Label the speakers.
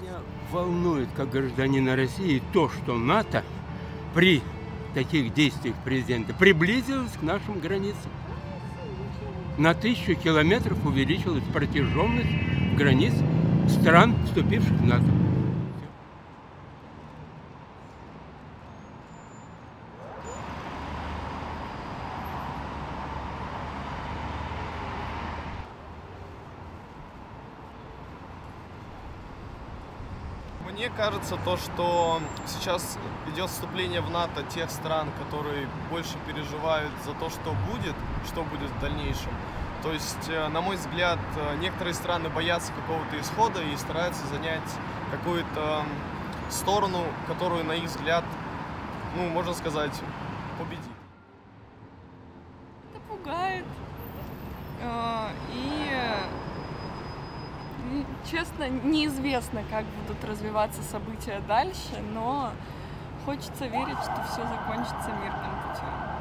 Speaker 1: Меня волнует, как гражданина России, то, что НАТО при таких действиях президента приблизилось к нашим границам. На тысячу километров увеличилась протяженность границ стран, вступивших в НАТО.
Speaker 2: Мне кажется, то, что сейчас идет вступление в НАТО тех стран, которые больше переживают за то, что будет, что будет в дальнейшем. То есть, э, на мой взгляд, э, некоторые страны боятся какого-то исхода и стараются занять какую-то сторону, которую, на их взгляд, ну, можно сказать, победит.
Speaker 3: Честно, неизвестно, как будут развиваться события дальше, но хочется верить, что все закончится мирным путем.